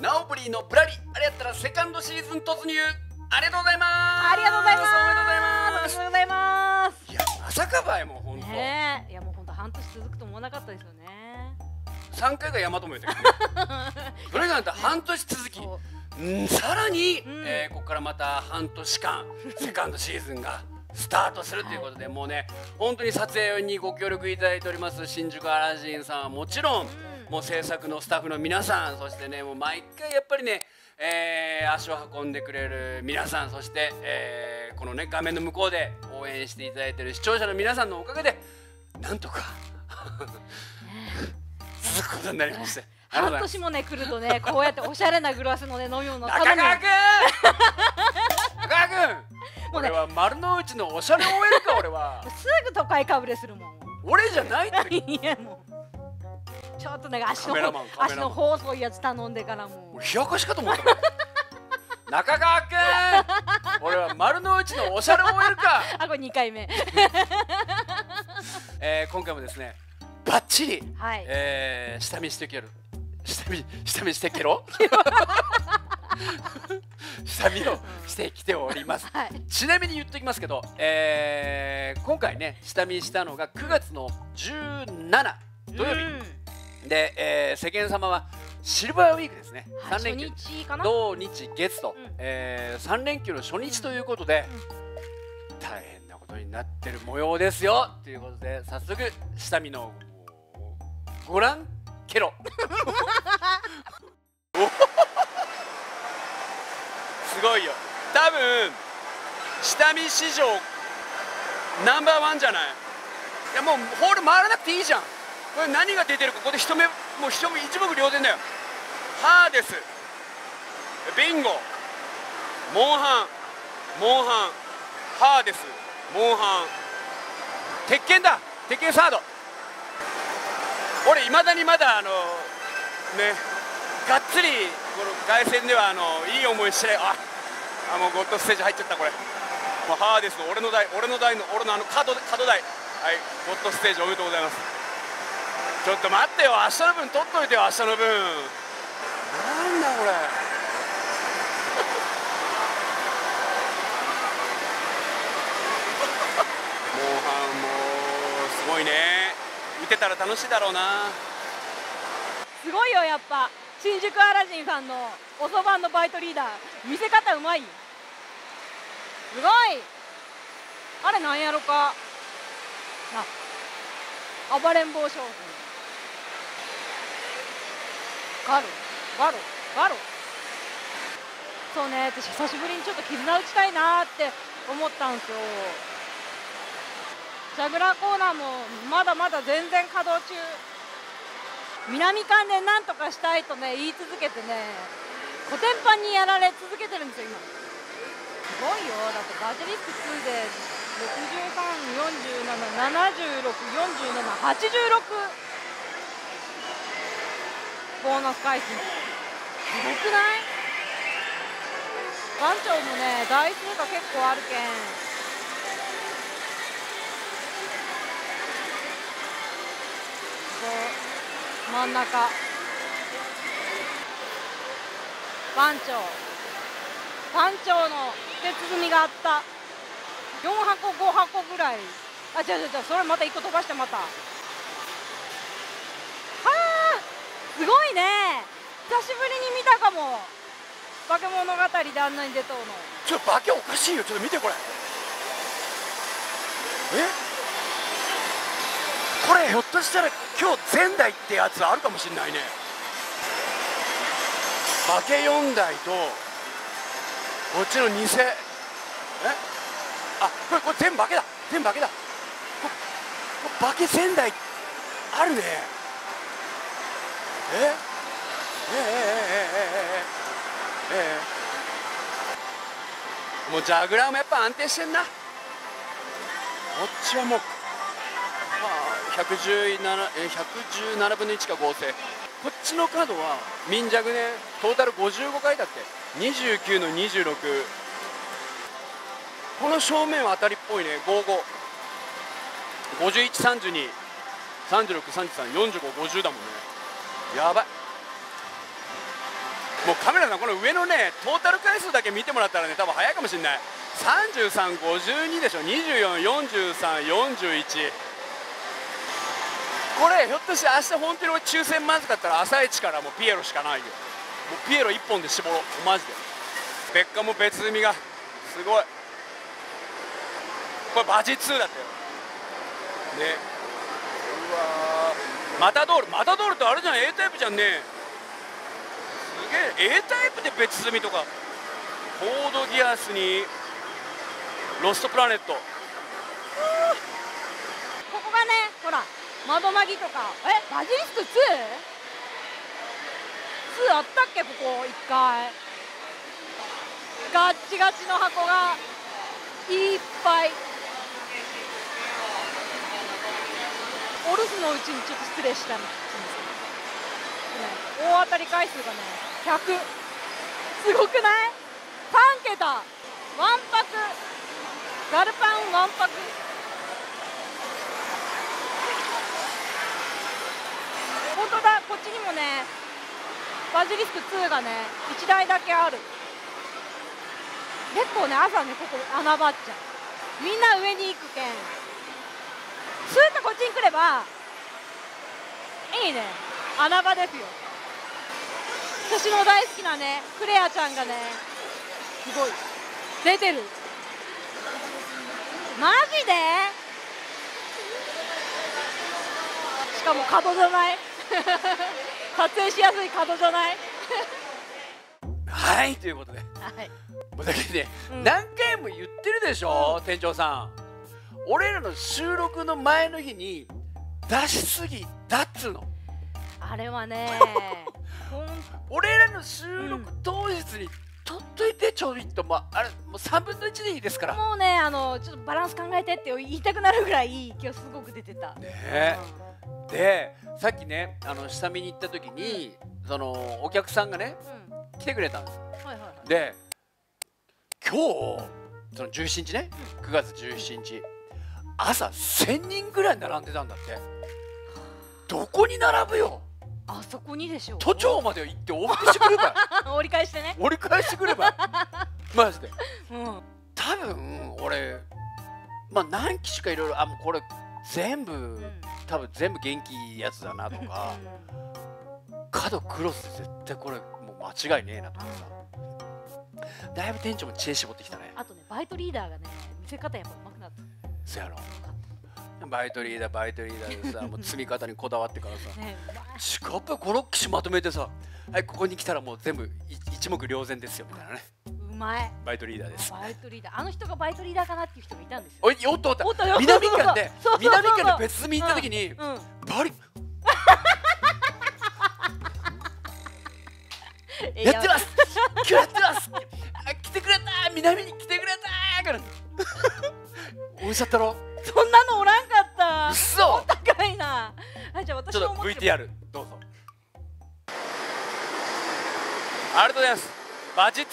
ナオブリーのぶらりあれやったらセカンドシーズン突入。ありがとうございます。ありがとうございます。おめでとうございます。います。いやまさかばいもう本当、ねえ。いやもう本当半年続くと思わなかったですよね。三回が大和もやったけどそれがあんた半年続き。さらに、うん。えーここからまた半年間セカンドシーズンがスタートするということで、もうね本当に撮影にご協力いただいております新宿アラジンさんはもちろん、もう制作のスタッフの皆さんそしてねもう毎回やっぱりね、えー足を運んでくれる皆さんそして、えーこのね画面の向こうで応援していただいている視聴者の皆さんのおかげでなんとか続くことになりまして。半年もね来るとねこうやっておしゃれなグラスのね飲み物中頼む川くん中川くん もうね。俺は丸の内のおしゃれ OL か俺は。すぐ都会かぶれするもん。俺じゃないって。いやもうちょっとね足のカメラマンカメ足ラマン。の細いやつ頼んでからも。う俺冷やかしかと思った 中川くん俺は丸の内のおしゃれ OL か、あこれ2回目。えー、今回もですねバッチリ、はい。えー、下見してける。下見下見してけろ。下見をしてきております。はい。ちなみに言っておきますけど、えー今回ね下見したのが9月の17土曜日、うんで、えー世間様はシルバーウィークですね。はい3連休。初日かな？土日月と、うん。え3連休の初日ということで、大変なことになってる模様ですよ。ということで早速下見のご覧けろおすごいよ。多分下見史上ナンバーワンじゃない？いやもうホール回らなくていいじゃんこれ何が出てるかここで一目もう一目一目瞭然だよ。ハーデスビンゴ。モンハン。モンハン。ハーデスモンハン。鉄拳だ。鉄拳サード。俺いまだにまだあのねがっつりこの凱旋ではあのいい思いしてああもうゴッドステージ入っちゃったこれ。もうハーデスの俺の台俺の台の俺のあの角角台。はい。ゴッドステージおめでとうございます。ちょっと待ってよ。明日の分取っといてよ明日の分。なんだこれ。モンハンもすごいね。見てたら楽しいだろうな。すごいよやっぱ。新宿アラジンさんのおそばのバイトリーダー。見せ方うまい。すごい。あれなんやろか。あ暴れん坊将軍。ガロガロガロ。そうね私久しぶりにちょっと絆打ちたいなって思ったんですよ。ジャグラーコーナーもまだまだ全然稼働中。南関連なんとかしたいとね言い続けてねコテンパンにやられ続けてるんですよ今。すごいよ。だってバジリスク2で6347764786ボーナス回数すごくない？番長もね台数が結構あるけん。こう真ん中。番長。番長の手鼓があった。4箱5箱ぐらい。あ違う違う違う。それまた1個飛ばしてまたはあすごいね。久しぶりに見たかも。化け物語であんなに出とうの。ちょっと化けおかしいよ。ちょっと見てこれ。え？これひょっとしたら今日前代ってやつあるかもしんないね。化け4台とこっちの偽。え？あこれこれ全化けだ。全化けだ。ここ化け前代あるね。ええええええもうジャグラーもやっぱ安定してんなこっちはもう、まあ、117, 117分の1か合成こっちの角はミンジャグねトータル55回だって29の26この正面は当たりっぽいね55513236334550だもんねやばい。もうカメラのこの上のねトータル回数だけ見てもらったらね多分早いかもしれない。3352でしょ。244341これひょっとして明日本当に抽選まずかったら朝一からもうピエロしかないよ。もうピエロ1本で絞ろう。マジで。ベッカム別海がすごい。これバジ2だったよ。ね。うわマタドールマタドールってあれじゃん A タイプじゃんね。すげえ A タイプで別積みとか。コードギアスにロストプラネット。ここがねほら窓マギとか。えバジリスク 2?2 あったっけここ1回。ガッチガチの箱がいっぱい。お留守のうちにちょっと失礼したんですけど、ね、大当たり回数がね100すごくない？3桁。ワンパクガルパンワンパク本当だ。こっちにもねバジリスク2がね1台だけある。結構ね朝ねここ穴場っちゃう。みんな上に行くけん。スーッとこっちに来ればいいね。穴場ですよ。私の大好きなねクレアちゃんがねすごい。出てる。マジで？しかも角じゃない？撮影しやすい角じゃない？はいということで。はい。もうだけで、うん。何回も言ってるでしょ、店長さん俺らの収録の前の日に出しすぎだっつうの。あれはね 俺らの収録当日に撮っといてちょいと、まあ、あれもう3分の1でいいですから。ねもうねあのちょっとバランス考えてって言いたくなるぐらい今日すごく出てた。え。でさっきねあの下見に行った時にそのお客さんがねうん、うん来てくれたんです。はいはいはい。で今日その17日ね9月17日朝1000人ぐらい並んでたんだって。どこに並ぶよ？あそこにでしょ都庁まで行って往復してくれば 折り返してね。折り返してくれば マジで。うん。多分俺まあ何機種かいろいろあもうこれ全部、うん。多分全部元気いいやつだなとか。角クロスで絶対これもう間違いねえなとかさ。だいぶ店長も知恵絞ってきたね。あとねバイトリーダーがね見せ方やっぱ上手くなったそやろ。バイトリーダーバイトリーダーでさ もう積み方にこだわってからさ。ねうまいしかも56機種まとめてさはいここに来たらもう全部い一目瞭然ですよみたいなね。うまい。バイトリーダーです。バイトリーダーあの人がバイトリーダーかなっていう人がいたんですよ。おいおっとおった。南館で 南館で別積み行った時にうん。バリえやってます。今日やってます。あ来てくれた。南に来てくれたからおいしゃったろ？そんなのおらんかった。うっそ高いな。あじゃあ私ちょっと VTR どうぞ。ありがとうございます。バジ2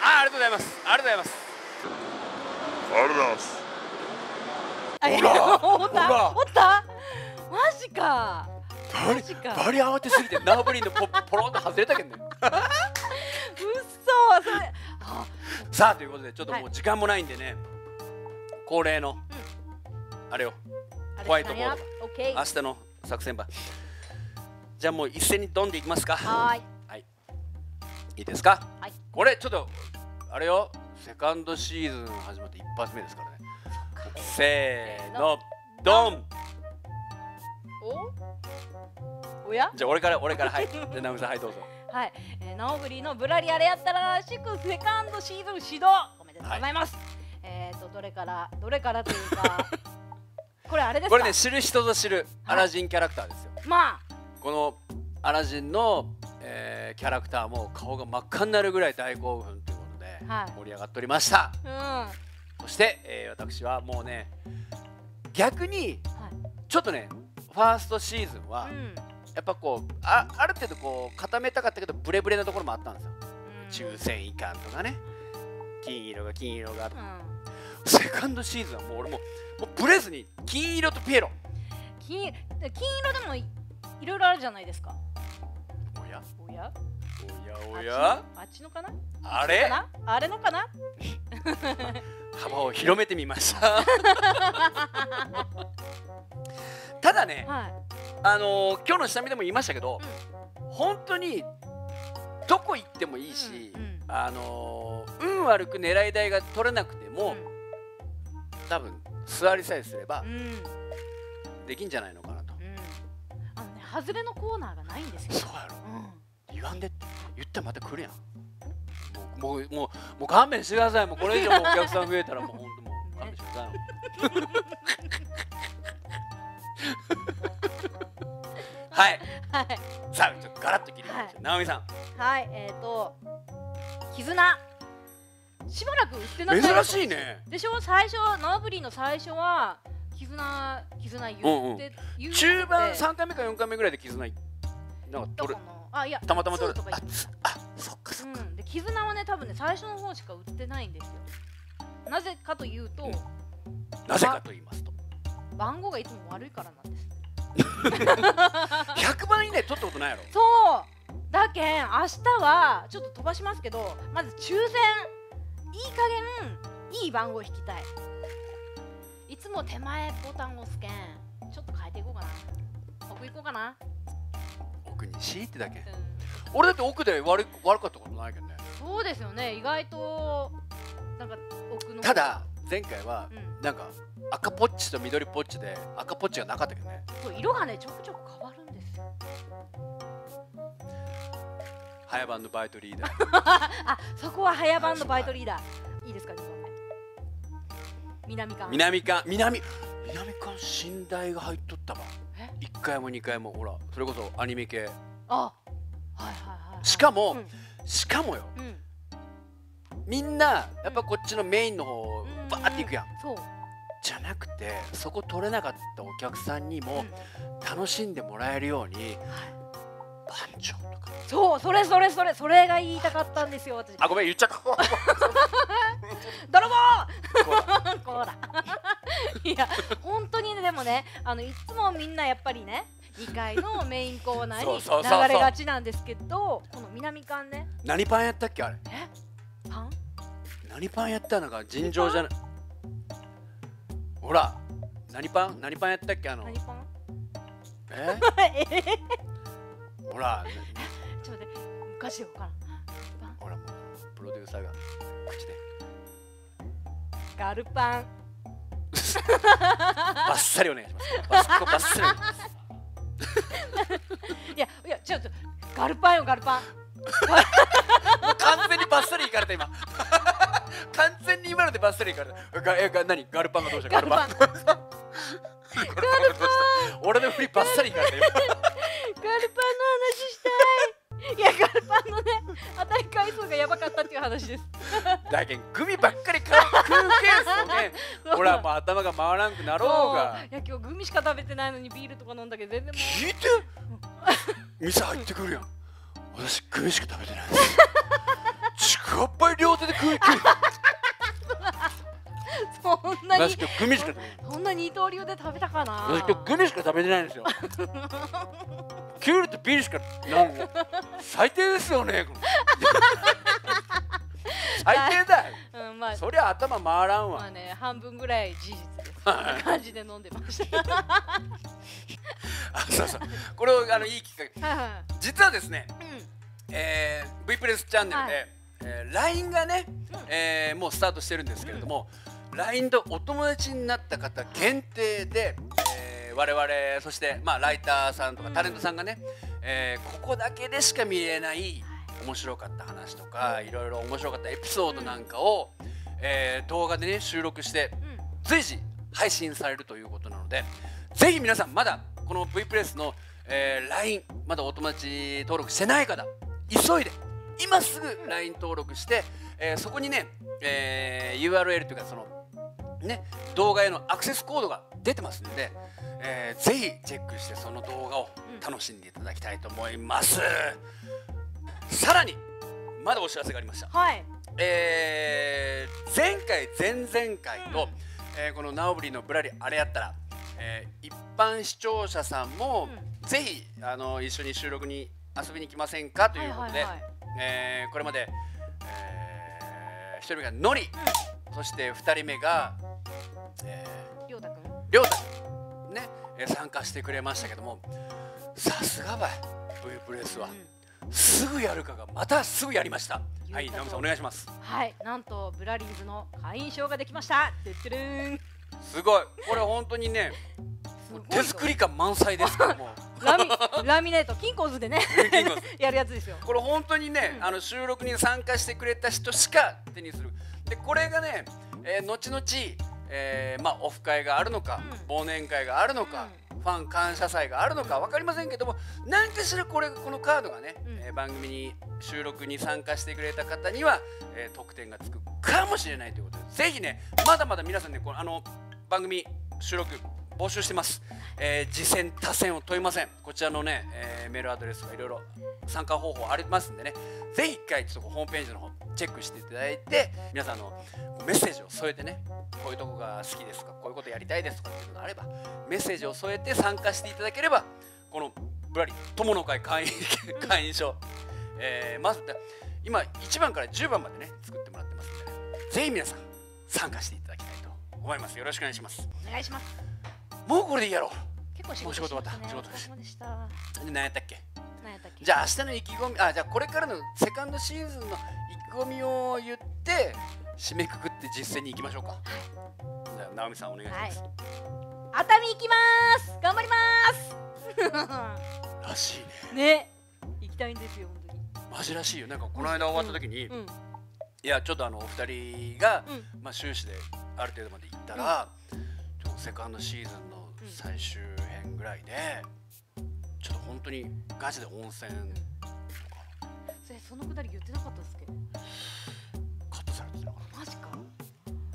あありがとうございます。ありがとうございます。ありがとうございます。あほら！おった？ほら！おった？マジか。バリマジか。バリ慌てすぎて縄張りのポポロンと外れたけんね。うっそそれあさあということでちょっともはう時間もないんでね、恒例の、あれよ。あれホワイトボード。明日の作戦場。じゃあもう一斉にドンでいきますか。はーい。はい。いいですか？はい。これちょっとあれよ。セカンドシーズン始まって一発目ですからね。せーの。ドン。お？おや？じゃあ俺から俺から。はい。じゃあナムさんはいどうぞ。はい、えー、ナオグリのブラリあれやったら祝セカンドシーズン始動。おめでとうございます、えっ、とどれからどれからというか これあれですか？これね知る人ぞ知るアラジンキャラクターですよ。まこのアラジンの、えーキャラクターも顔が真っ赤になるぐらい大興奮ということではい。盛り上がっておりました、あそして、えー私はもうね逆にうんはい。ちょっとねファーストシーズンはうん。やっぱこうあある程度こう固めたかったけどブレブレなところもあったんですよ。うん。抽選いかんとかね。金色が金色がうんセカンドシーズンはもう俺ももうブレずに金色とピエロ。金金色でもいいろいろあるじゃないですか。おや。おや？おやおや。あっちのかな？あれ？あれのかな？幅を広めてみました。ただねはい。あのー今日の下見でも言いましたけど、本当にどこ行ってもいいし、うんうんあのー運悪く狙い台が取れなくても、多分座りさえすればできんじゃないのかなと、うん。あのね外れのコーナーがないんですよ。そうやろ。うん。言わんでって。言ったらまた来るやん。もうもうもう勘弁してください。もうこれ以上もお客さん増えたらもう 本当もう勘弁してください。はい。はい。さあちょっとガラッと切りましょう、直美さん。はい。えっ、ー、と絆しばらく売ってなかった珍しいね。でしょ？最初ナブリの最初は絆絆言って、うんうん。言って。中盤3回目か4回目ぐらいで絆いなんか取れどこのあいやたまたま取れツーとかあつあそっかそっか、うん、で絆はね多分ね最初の方しか売ってないんですよ。なぜかというと、うん。なぜかと言いますと。番号がいつも悪いからなんです。100番以内取ったことないやろ。そう。だけん明日はちょっと飛ばしますけどまず抽選加減いい番号引きたい。いつも手前ボタンを押すけんちょっと変えていこうかな。奥行こうかな。奥にしいってだけ。うん。俺だって奥で悪い悪かったことないけどね。そうですよね。意外となんか奥のただ前回はうん。なんか赤ポッチと緑ポッチで赤ポッチがなかったけどね。そう色がねちょくちょく変わるんですよ早番のバイトリーダー。あそこは早番のバイトリーダー。い。いですか2番目南館。南館。南南館寝台が入っとったわ。え？1回も2回も。ほらそれこそアニメ系。あはいはいはいはい。しかも、うん。しかもようん。みんなやっぱこっちのメインの方うん。バーっていくやん。そう。じゃなくてそこ取れなかったお客さんにもうん。楽しんでもらえるようにはい番長とかそうそれそれそれそれが言いたかったんですよ私。あごめん言っちゃった。泥棒！こうだ。いや本当にねでもねあのいつもみんなやっぱりね2階のメインコーナーに流れがちなんですけどこの南館ね。何パンやったっけあれ？え？パン？何パンやったのか尋常じゃない。ほら何パン？何パンやったっけあの。何パン？え？え？ほら ちょっと待って。昔よかなパンほらもうプロデューサーが口で。ガルパン。バッサリお願いします。バッサリ いやいやちょっとガルパンよガルパン。完全にバッサリいかれた今。完全に今のでバッサリいかれた。がえが何？ガルパンがどうした？ガルパンガルパン。俺の振りバッサリいかれた今ガルパンの話したい。いやガルパンのね当たり回数がやばかったっていう話です。だけんグミばっかり買う食うケースをね ほらもう頭が回らんくなろうが。いや今日グミしか食べてないのにビールとか飲んだけど全然も聞いて。店入ってくるやん。私グミしか食べてないです。ちくわっぱい両手で食う そんなにグミしかそんな二刀流で食べたかな？私今日グミしか食べてないんですよ。キュウリとビールしかなんも最低ですよね。最低だよ。うんまあそりゃ頭回らんわ。まあね半分ぐらい事実です。こんな感じで飲んでました。あそうそう。これをあのいいきっかけ。はいはい。実はですね、うん。えー、V プレスチャンネルで、はい。えー LINE がね、うん。えーもうスタートしてるんですけれども、LINE とお友達になった方限定で、えー我々そして、まあ、ライターさんとかタレントさんがね、えーここだけでしか見れない面白かった話とかいろいろ面白かったエピソードなんかを、えー動画でね収録して随時配信されるということなのでぜひ皆さんまだこの V プレスの、えー LINE まだお友達登録してない方急いで今すぐ LINE 登録して、えーそこにね、えー URL というかそのね動画へのアクセスコードが出てますので、えーぜひチェックしてその動画を楽しんでいただきたいと思います、さらにまだお知らせがありました。はい。えー前回前々回と、うん。えーこの「ナオブリのぶらりあれやったら」えー一般視聴者さんも、ぜひあの一緒に収録に遊びに来ませんか？ということで、はいはいはい。えーこれまで、え1人目がのり、そして2人目が、えりょうたくんー、りょうたくんね、えー参加してくれましたけどもさすがばい V プレスは、すぐやるかがまたすぐやりました。はい直美さんお願いします。はいなんとブラリーズの会員証ができました。てってるーんすごい。これ本当にね手作り感満載ですからもう。ラミラミネート金庫図でね。やるやつですよ。これ本当にね、うん。あの収録に参加してくれた人しか手にするでこれがね、えー後々、えーまあ、オフ会があるのか、うん。忘年会があるのか、ファン感謝祭があるのか分かりませんけども何かしらこれこのカードがね、うん。えー番組に収録に参加してくれた方には、えー得点がつくかもしれないということでぜひねまだまだ皆さんねこのあの番組収録募集してます、えー、次戦他戦を問いません。こちらのね、えーメールアドレスがいろいろ参加方法ありますんでね。ぜひ一回ちょっとホームページの方チェックしていただいて皆さんのメッセージを添えてねこういうとこが好きですとかこういうことやりたいですとかっていうのがあればメッセージを添えて参加していただければこのぶらり友の会会員 会員証、えーまず今1番から10番までね作ってもらってますんでね。ぜひ皆さん参加していただきたいと思います。よろしくお願いします。お願いします。もうこれでいいやろ。結構仕もう仕事終わった。仕事です。何やったっけ？何やったっけ？じゃあ明日の意気込みあじゃあこれからのセカンドシーズンの意気込みを言って締めくくって実践に行きましょうか。じゃあ直美さんお願いします、熱海行きます。頑張ります。らしいね。ね。行きたいんですよ本マジらしいよ。なんかこの間終わった時に、当にうん。いやちょっとあのお二人が、うん。まあ、終始である程度まで行ったら、ちょっとセカンドシーズンの最終編ぐらいで、ちょっと本当にガチで温泉とか。それそのくだり言ってなかったっすっけ？カットされてたのかマジか。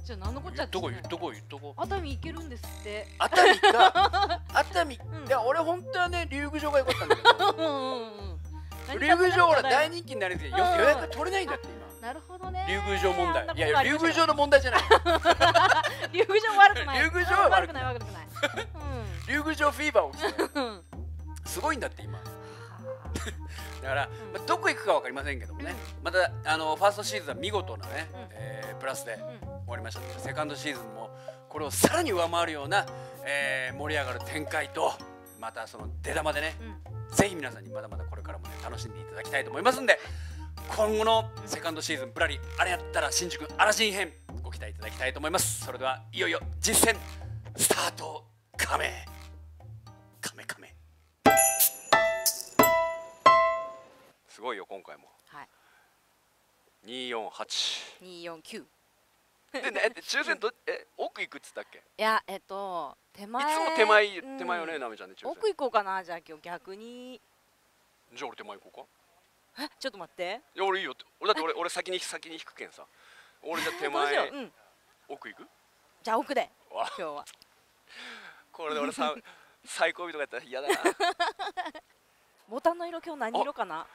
じゃあ何のこっちゃな言っとこう言っとこう言っとこう。熱海行けるんですって。熱海か。熱海、うん。いや俺本当はね竜宮城が良かったんだけど。竜宮城ほら大人人気になるんで予約取れないんだって今なるほどね。竜宮城問題。いやいや竜宮城の問題じゃない。竜宮城悪くない。竜宮城は悪く悪くない悪くない。竜宮城フィーバー起きてうんうんすごいんだって今。だから、まあ、どこ行くか分かりませんけどもね、またあのファーストシーズンは見事なね、うん。えープラスでうん。終わりましたのでセカンドシーズンもこれをさらに上回るような、えー盛り上がる展開とまたその出玉でね、ぜひ皆さんにまだまだこれからもね楽しんでいただきたいと思いますんで今後のセカンドシーズンぶらりあれやったら新宿アラジン編ご期待いただきたいと思います。それではいよいよ実践スタート。カメ。カメカメ。すごいよ今回も。はい。248 249でねで抽選どえ奥行くっつったっけ？いいやえっと手つ前も手前うん手前よねなめちゃんね抽選。奥行こうかなじゃあ今日逆に。じゃあ俺手前行こうかえちょっと待って。いや俺いいよ。って俺だって俺俺先に先に引くけんさ。俺じゃあ手前うう？ん。奥行く？じゃあ奥でわ今日は。これで俺さ 最高日とかやったら嫌だな。ボタンの色今日何色かな？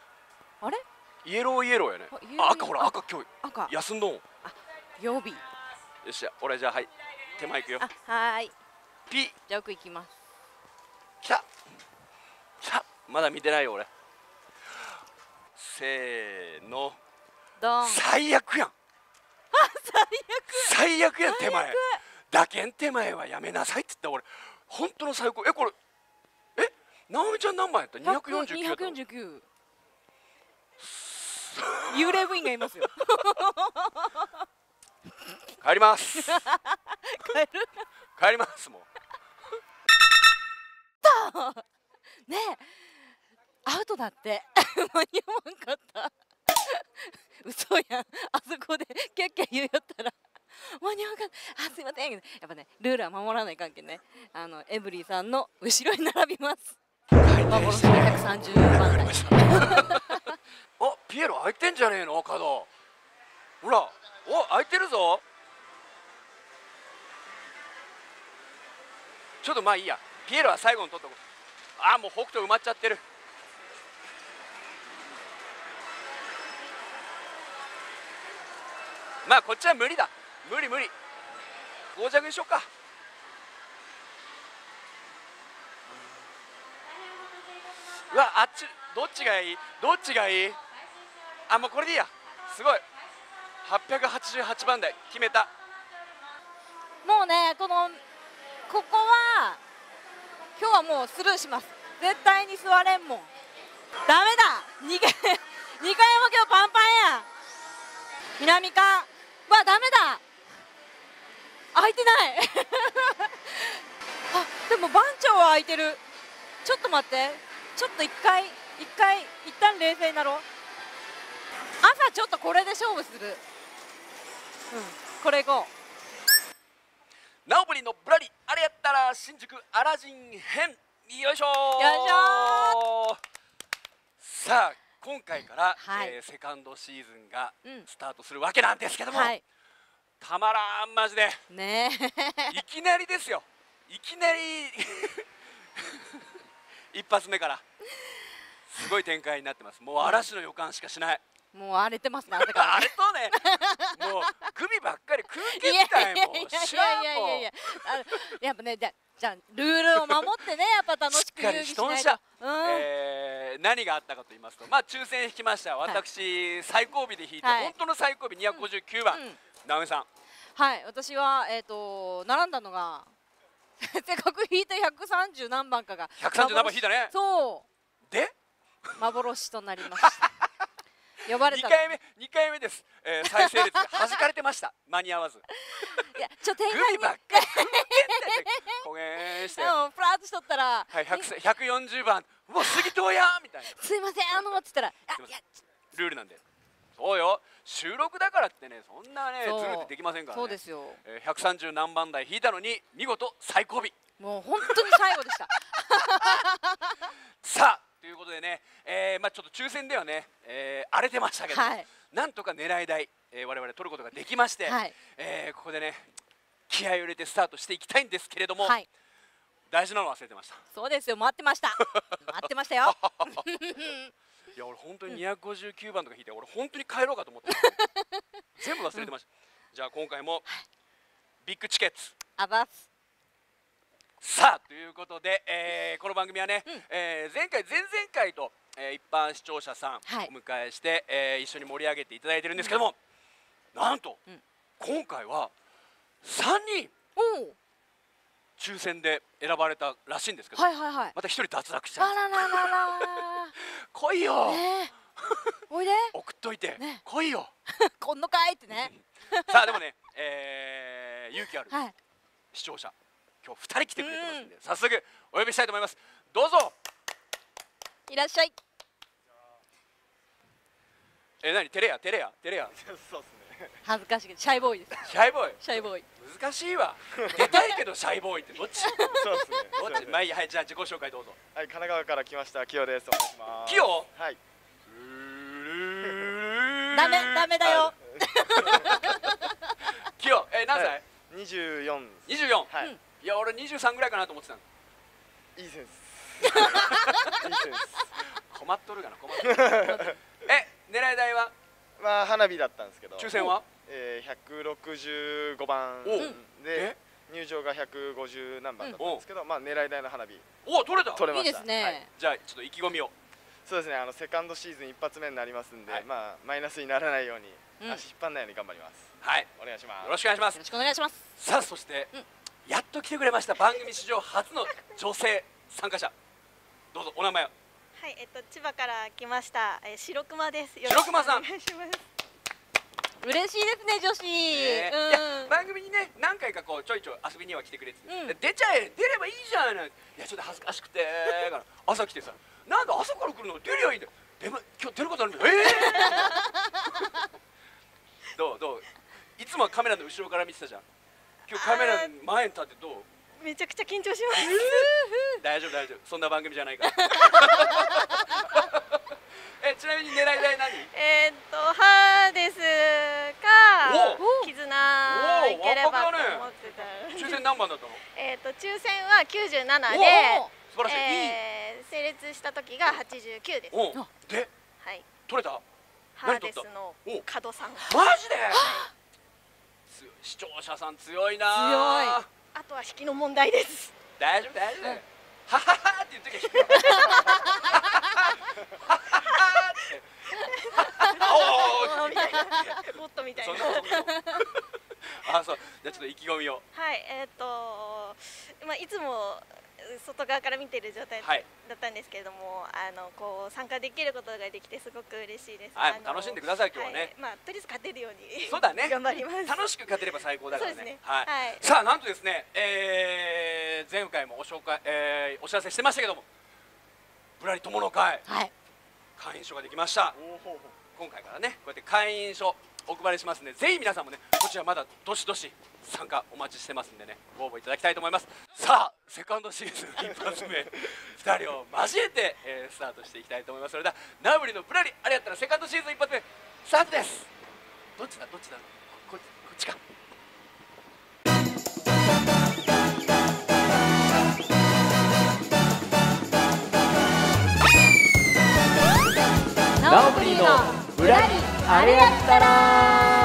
あれ？イエローイエローやね。あ赤ほらあ赤今日赤。休んどんよ予備っしゃ俺じゃあはい手前行くよ。あはーい。ピじゃあ奥行きます。来た。来た。まだ見てないよ俺せーの。ドン。最悪やん。最悪。やん手前。だけん手前はやめなさいって言った俺本当の最高。えこれえ直美ちゃん何番やった？249やったの？249 幽霊部員がいますよ。帰ります。帰る。帰りますもう。ねえアウトだって間に合わんかった。嘘やん。あそこでキャッキャ言うよったら。間に合わんかった。あすいません。やっぱねルールは守らない関係ね。あのエブリィさんの後ろに並びます。幻の130番台。あピエロ開いてんじゃねえの？角。ほら。お開いてるぞ。ちょっとまあいいや。ピエロは最後に取っとこう。あもう北斗埋まっちゃってるまあこっちは無理だ。無理無理。5着にしよっか。うわあっちどっちがいい？どっちがいい？あもうこれでいいや。すごい。888番台。決めた。もうねこのここは今日はもうスルーします。絶対に座れんもん。ダメだ。2回2回も今日パンパンや。南か？わダメだ。開いてない。あでも番長は開いてる。ちょっと待って。ちょっと一回一回一旦冷静になろう。朝ちょっとこれで勝負する。うんこれいこう。ナオブリのぶらりあれやったら新宿アラジン編。よいしょよいしょさあ今回から、はい。えーセカンドシーズンがうん。スタートするわけなんですけども、はい。たまらんマジで。ね。いきなりですよ。いきなり 一発目から。すごい展開になってます。もう嵐の予感しかしないもう荒れてますね 朝から。あれとね。もう首ばっかり空気みたいもん。いやいやいやいやもあのやっぱねじゃじゃあルールを守ってねやっぱ楽しく遊戯しないと。えー何があったかと言いますとまあ抽選引きました。私、最後尾で引いた、はい。本当の最後尾259番、うん。直江さん。はい。私はえっ、と並んだのが せっかく引いた130何番かが。130何番引いたね。そで？う幻となりました呼ばれ2たの。回目2回目です、えー再生列が弾かれてました。間に合わず。いやちょ店員にグミばっかり。空気ってこげーして。うんプラーっとしとったらはい、100 140番。うわ杉藤やみたいな。すいませんあのって言ったらあすいやルールなんで。そうよ。収録だからってねそんなねズそう。ルでできませんからね。そうですよ。えー130何番台引いたのに見事最後尾。もう本当に最後でした。さあということでね、えーまあ、ちょっと抽選ではね、えー荒れてましたけど、はい。なんとか狙い台、えー我々取ることができまして、はい。えーここでね気合を入れてスタートしていきたいんですけれども、はい。大事なの忘れてました。そうですよ待ってました。待ってましたよ。いや俺本当に259番とか引いて俺本当に帰ろうかと思ってた。全部忘れてました、じゃあ今回もビッグチケットあざっすさあということで、えーこの番組はね、うん。えー前回前々回と、えー一般視聴者さんはい。お迎えして、えー一緒に盛り上げていただいてるんですけども、なんと、うん。今回は3人抽選で選ばれたらしいんですけど、はいはいはい。また一人脱落しちゃう。あらららら。来いよ、ねえ。おいで。送っといて、ね。来いよ。こんのかいってね。さあでもね、えー勇気あるはい。視聴者今日2人来てくれてますんで、早速お呼びしたいと思います。どうぞ。いらっしゃい。え何？テレやテレやテレや。そうですね恥ずかしいけどシャイボーイです。シャイボーイ？シャイボーイ。難しいわ。出たいけどシャイボーイってどっち？そうですね。どっち？まあいいやはいじゃあ自己紹介どうぞ。はい神奈川から来ましたキヨです。お願いします。キヨ？はい。ダメダメだよ。キヨ？え何歳、はい。24 24、はい、うんいや俺23ぐらいかなと思ってたの。いいセンス。いいセン困っとるかな困っとる。え狙い台は？スまあ花火だったんですけど。抽選は？えー、165番おで入場が150何番だったんですけど、まあ狙い台の花火。お取れた。取れました。いいですね、はい。じゃあちょっと意気込みを。そうですねあのセカンドシーズン一発目になりますんで、はい。まあマイナスにならないように、うん。足引っ張らないように頑張ります。はい。お願いします。よろしくお願いします。よろしくお願いします。さあそして、うんやっと来てくれました番組史上初の女性参加者。どうぞお名前を。はい、えっと千葉から来ました、えー、白熊です。よ白熊さんろしくお願いします。嬉しいですね女子、ね。うん。いや番組にね何回かこうちょいちょい遊びには来てくれてて、うん。で出ちゃえ出ればいいじゃんい。やちょっと恥ずかしくてだ から朝来てさ。なんで朝から来るの？出りゃいいんだよ。でも今日出ることあるんだよ。ええ どうどう？いつもはカメラの後ろから見てたじゃん今日カメラの前に立ってどう？めちゃくちゃ緊張します。大丈夫大丈夫。そんな番組じゃないから。えちなみに狙い台何？えーっとハーデスかお絆いければと思ってた。抽選何番だったの？えーっと抽選は97おで、素晴らしい、いい。えー、成立した時が89です。おで？はい。取れた？ハーデスのお角さん。マジで？視聴者さん強いな強いあとは引きの問題です大丈夫大丈夫、うん、はははって言ってけもっとみたいな。あ、そう、じゃ、ちょっと意気込みを。はい、えっ、ー、と、まあ、いつも外側から見てる状態はいだったんですけれども、あのこう参加できることができてすごく嬉しいです。はい楽しんでください今日はね。はい。まあとりあえず勝てるように そうだね。頑張ります。楽しく勝てれば最高だからね。そうですね。はい、はい。さあなんとですね、えー前回もお紹介、えーお知らせしてましたけどもぶらり友の会。はい。会員証ができました。今回からねこうやって会員証お配りしますんでぜひ皆さんもねこちらまだどしどし参加お待ちしてますんでねご応募いただきたいと思います。さあセカンドシーズン一発目2人を交えて、えースタートしていきたいと思います。それではナブリのぶらりあれやったらセカンドシーズン一発目スタートです。どっちだどっちだ？こここっちか。ナオブリのぶらりあれやったら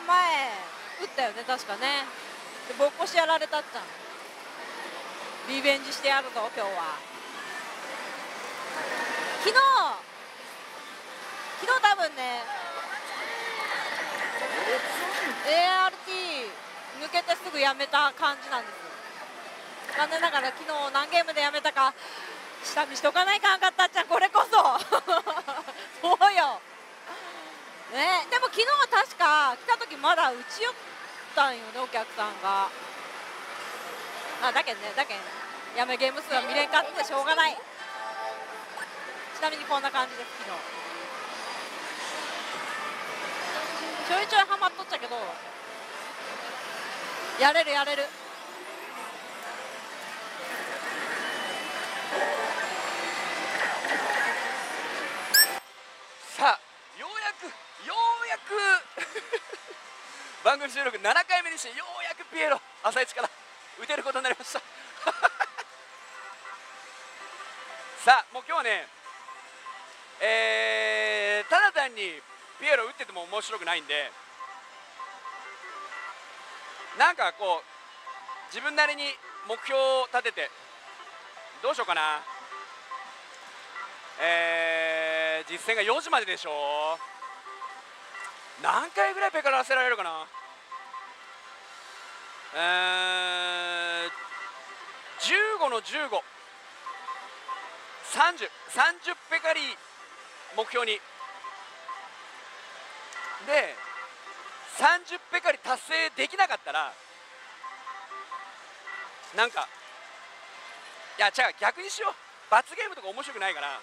前打ったよね確かね。でぼっこしやられたっちゃんリベンジしてやるぞ今日は。昨日昨日多分ね ART 抜けてすぐやめた感じなんです。残念ながら昨日何ゲームでやめたか下見しとかないかんかったっちゃんこれこそ。そうよ。ね。でも昨日確か来た時まだ打ち寄ったんよねお客さんが。あだけどねだけどやめゲーム数は見れんかってしょうがない。ちなみにこんな感じです昨日。ちょいちょいハマっとっちゃけどやれるやれるさあようやくようや番組収録7回目にしてようやくピエロ朝一から打てることになりました。さあもう今日はねえーただ単にピエロ打ってても面白くないんでなんかこう自分なりに目標を立ててどうしようかな。えー実戦が4時まででしょ。何回ぐらいペカらせられるかな？えー、15の15 30, 30ペカリ目標に。で30ペカリ達成できなかったらなんかいや違う逆にしよう。罰ゲームとか面白くないから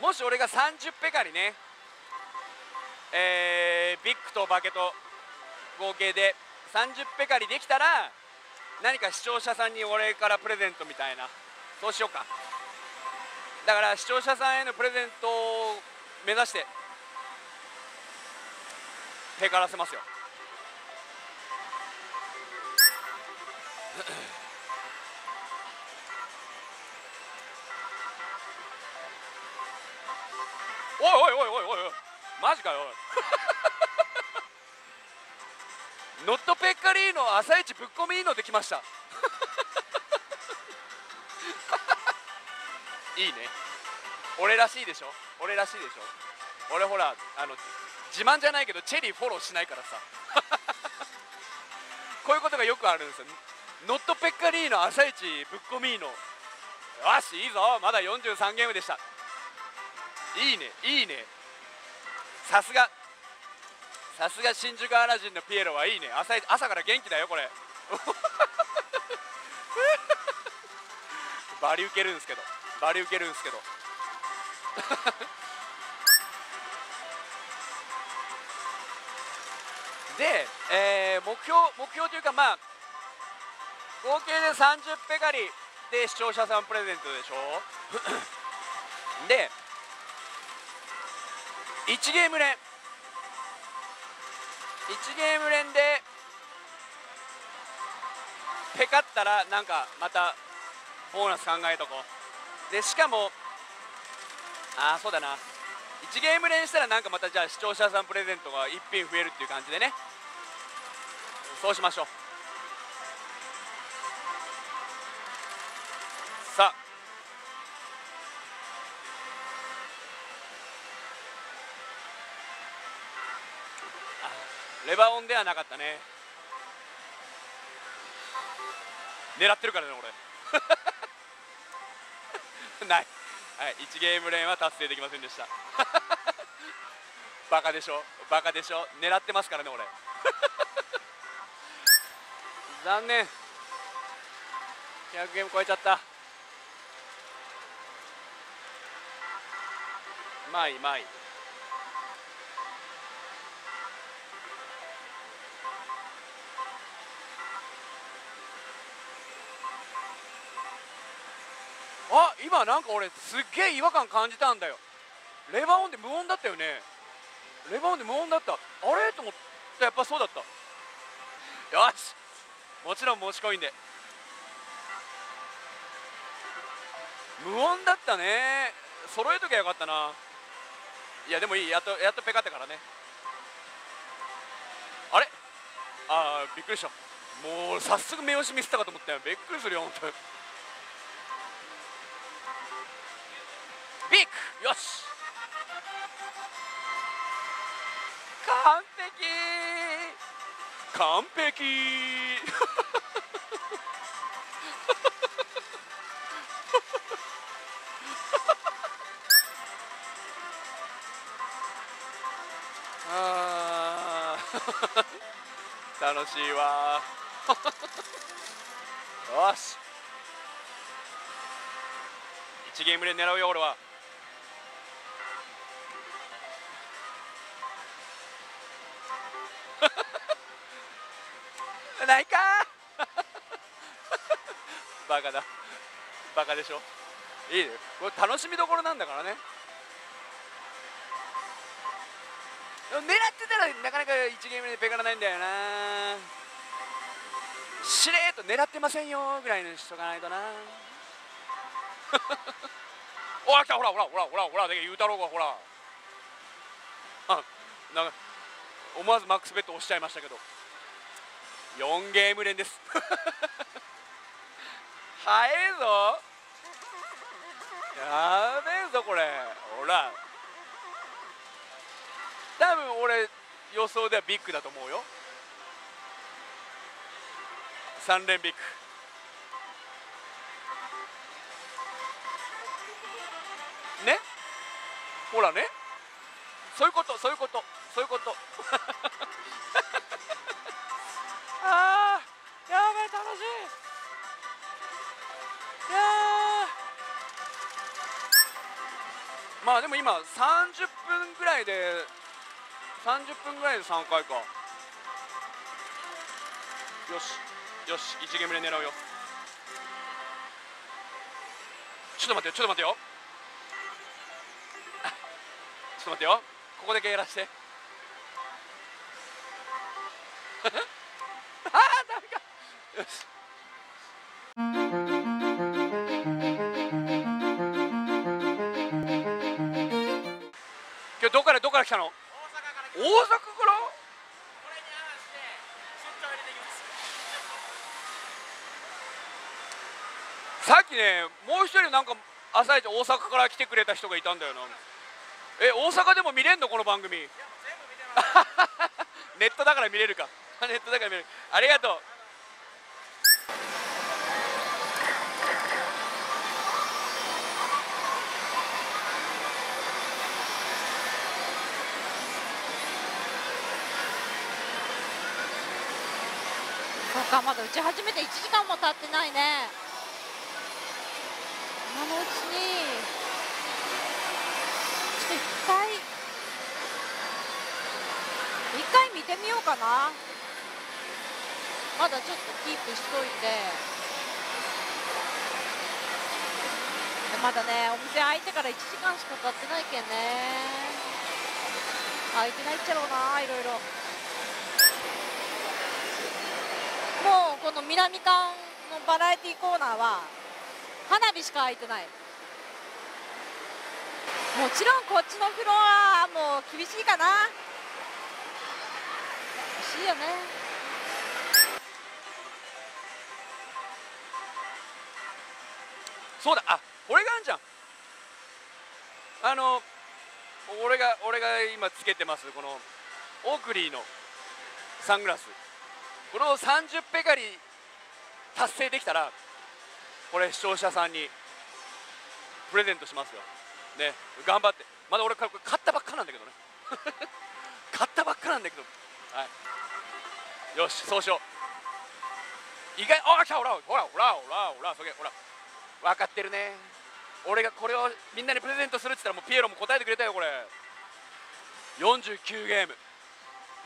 もし俺が30ペカリねえービッグとバケと合計で30ペカリできたら何か視聴者さんに俺からプレゼントみたいな。そうしようか。だから視聴者さんへのプレゼントを目指してペカらせますよ。おいおいおいおいおいおい。マジかよ ノットペッカリーノ朝一ぶっ込みいいのできました。いいね。俺らしいでしょ？俺らしいでしょ？俺ほらあの自慢じゃないけどチェリーフォローしないからさ。こういうことがよくあるんですよ。ノットペッカリーノ朝一ぶっ込みいいの。よしいいぞ。まだ43ゲームでした。いいねいいね。さすが。さすが新宿アラジンのピエロはいいね。朝朝から元気だよこれ。バリ受けるんですけど。バリ受けるんですけど。で、えー目標目標というかまあ合計で30ペガリで視聴者さんプレゼントでしょ。で1ゲーム連。1ゲーム連でペカったらなんかまたボーナス考えとこう。でしかもああそうだな。1ゲーム連したらなんかまたじゃあ視聴者さんプレゼントが1品増えるっていう感じでね。そうしましょう。レバオンではなかったね。狙ってるからね俺。ない、はい、1ゲーム連は達成できませんでした。バカでしょ。バカでしょ。狙ってますからね俺。残念。100ゲーム超えちゃった。まあいいまあいい。あ今なんか俺すっげえ違和感感じたんだよ。レバーオンで無音だったよね。レバーオンで無音だった。あれ？と思ったやっぱそうだった。よし。もちろん申し込んで。無音だったね。揃えときゃよかったな。いやでもいい。やっとやっとペカってからね。あれ？ああびっくりした。もう早速目押し見せたかと思ったよ。びっくりするよ本当よし。完璧。完璧。あー。楽しいわ。よし。1ゲームで狙うよ俺はないか。バカだ。バカでしょ。いいね。これ楽しみどころなんだからね。狙ってたらなかなか1ゲームでペガらないんだよな。しれーっと狙ってませんよぐらいにしとかないとな。お来た。ほらほらほらほらほらで言うたろうがほら。あなんか思わずマックスベット押しちゃいましたけど。4ゲーム連です。早えぞ。やべえぞこれ。ほら。多分俺予想ではビッグだと思うよ。3連ビッグ。ね？ほらね。そういうことそういうことそういうこと。あーやべえ楽しい。いやまあでも今30分ぐらいで30分ぐらいで3回かよしよし1ゲームで狙うよ。ちょっと待ってよちょっと待ってよ。ちょっと待ってよ。ここだけやらして。今日どこからどこから来たの？大阪から大阪からさっきねもう一人なんか朝一大阪から来てくれた人がいたんだよな。え大阪でも見れんの？この番組。ネットだから見れるか。ネットだから見れる。ありがとう。かまだ打ち始めて1時間も経ってないね。今のうちに。ちょっと一回。一回見てみようかな。まだちょっとキープしといて。まだねお店開いてから1時間しか経ってないけんね。開いてないっちゃろうないろいろ。もうこの南館のバラエティコーナーは花火しか開いてない。もちろんこっちのフロアもう厳しいかな。厳しいよね。そうだ。あこれがあんじゃん。あの俺が俺が今つけてますこのオークリーのサングラス。この30ペカリ達成できたらこれ視聴者さんにプレゼントしますよ。ね頑張って。まだ俺これ買ったばっかなんだけどね。買ったばっかなんだけど。はい。よしそうしよう。意外あ来たほらほらほらほらほらそげほら分かってるね。俺がこれをみんなにプレゼントするって言ったらもうピエロも答えてくれたよこれ。49ゲーム。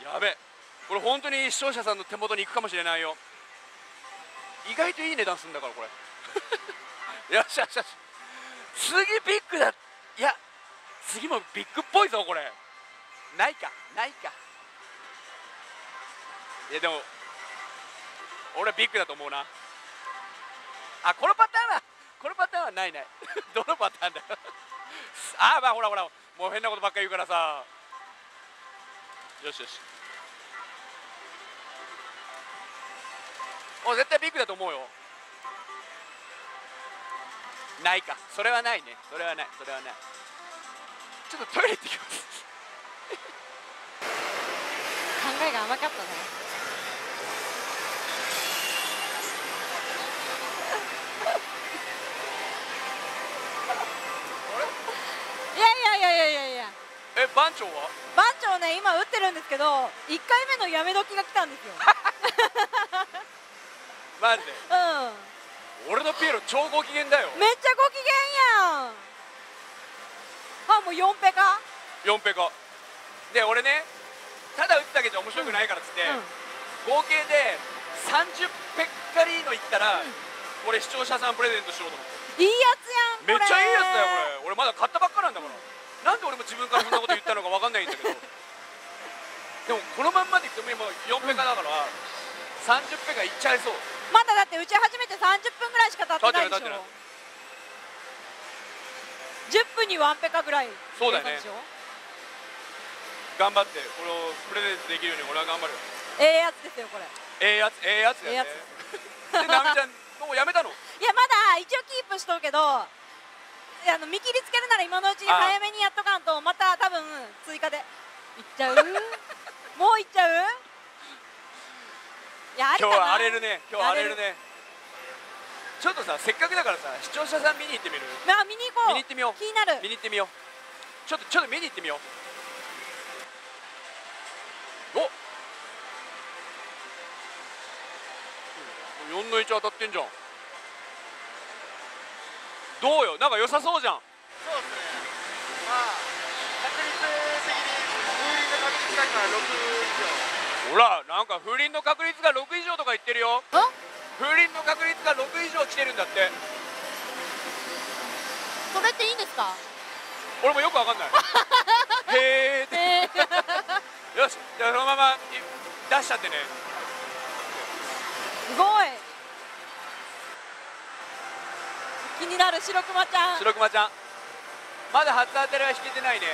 やべこれ本当に視聴者さんの手元に行くかもしれないよ。意外といい値段するんだからこれ。よしよしよし。次ビッグだ。いや次もビッグっぽいぞこれ。ないかないか。いやでも俺ビッグだと思うな。あこのパターンはこのパターンはないない。どのパターンだよ。あまあほらほら。もう変なことばっかり言うからさ。よしよし。お絶対ビッグだと思うよ。ないか。それはないね。それはない。それはない。ちょっとトイレ行ってきます。考えが甘かったね。いやいやいやいやいやいや。え番長は？番長ね今打ってるんですけど1回目のやめ時が来たんですよ マジで。うん。俺のピエロ超ご機嫌だよ。めっちゃご機嫌やん。あもう4ペか4ペコで俺ねただ打つだけじゃ面白くないからっつって、合計で30ペッカリーノいったら、俺視聴者さんプレゼントしようと思って。いいやつやんめっちゃいいやつだよこれ。これ俺まだ買ったばっかなんだから、なんで俺も自分からそんなこと言ったのか分かんないんだけど。でもこのまんまでいくと今4ペカだから、30ペカいっちゃいそうまだだって打ち始めて30分ぐらいしか経ってないでしょ。経ってない経って10分にワンペカぐらいそうだよね。頑張ってこれをプレゼントできるように俺は頑張るよ。ええやつですよこれ。ええやつええやつだよね。え でナミちゃんもうやめたの？いやまだ一応キープしとるけどあの見切りつけるなら今のうちにあ。早めにやっとかんとまた多分追加で。いっちゃう？もういっちゃう？今日は荒れるね。今日は荒れるね。ちょっとさせっかくだからさ視聴者さん見に行ってみる？まあ見に行こう。見に行ってみよう。気になる。見に行ってみよう。ちょっとちょっと見に行ってみよう。お4の1当たってんじゃん。どうよ？なんか良さそうじゃん。そうですね。まあ確率的に風鈴の確率が今6以上ほらなんか風鈴の確率が6以上とか言ってるよ。あ風鈴の確率が6以上来てるんだって。それっていいんですか？俺もよくわかんない。へえー、よしじゃあそのままい出しちゃってね。すごい。気になる白熊ちゃん。白熊ちゃん。まだ初当たりは引けてないね。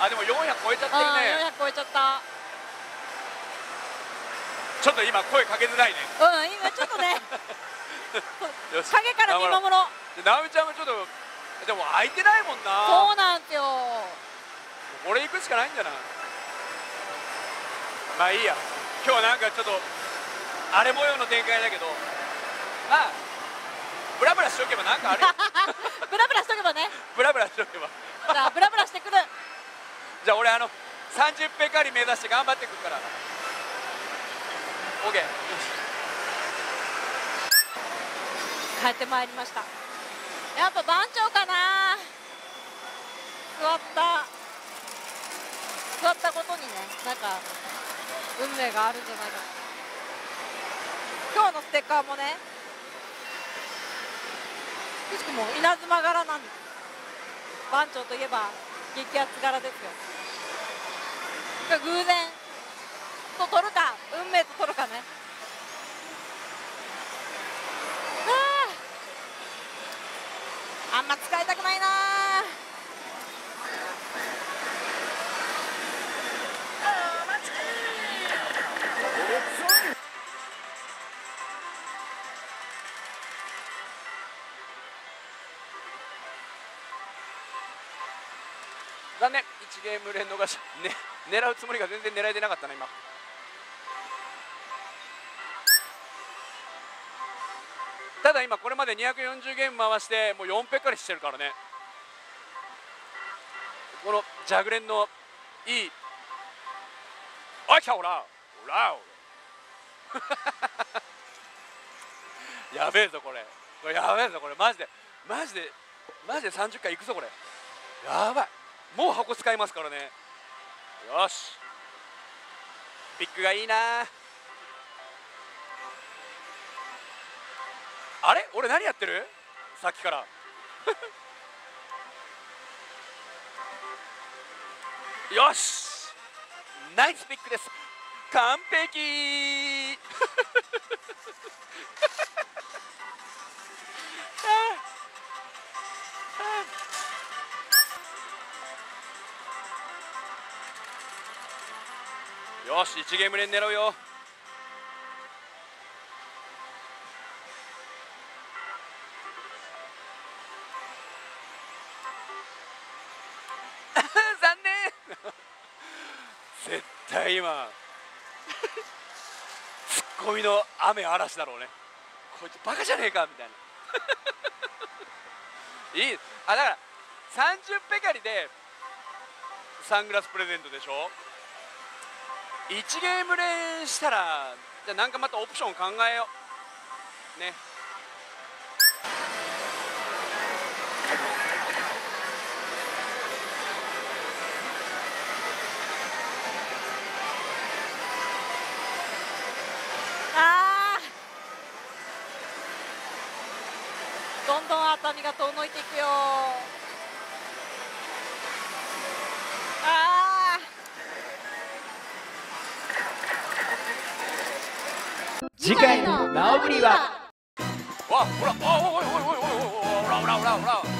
あでも400超えちゃってるあねー400超えちゃったちょっと今声かけづらいね。うん今ちょっとね。よし。影から見守ろう。で直美ちゃんもちょっとでも空いてないもんな。そうなんですよ。俺行くしかないんじゃない？まあいいや。今日はなんかちょっと荒れ模様の展開だけど。まあブラブラしとけばなんかあれよ。ブラブラしとけばね。ブラブラしとけば。じゃあブラブラしてくる。じゃあ俺あの30ペカリ目指して頑張ってくるから OK 帰ってまいりました。やっぱ番長かな。座った。座ったことにねなんか運命があるんじゃないか。今日のステッカーもねくしくも稲妻柄なんです。番長といえば激アツ柄ですよ。偶然と取るか。運命と取るかね。あ。あんま使いたくないな。残念。1ゲーム連逃し、ね、狙うつもりが全然狙えてなかったな今。ただ今これまで240ゲーム回してもう4ペッカリしてるからね。このジャグレンのいいあきゃおらおらお やべえぞこれ。これやべえぞこれ。マジで。マジで。マジで30回いくぞこれ。やばい。もう箱使いますからね。よし。ピックがいいな。あれ？俺何やってる？さっきから。よし！ナイスピックです。完璧！よし1ゲーム連狙うよ。ツッコミの雨嵐だろうね。こいつバカじゃねえかみたいな。いい。あだから30ペカリでサングラスプレゼントでしょ？1ゲーム連したらじゃあなんかまたオプション考えよう。ね。どんどん熱海が遠のいていくよ。あー。次回の「なおぶり」は。わほらあおいおいおいおいおいおいおらおらおらおら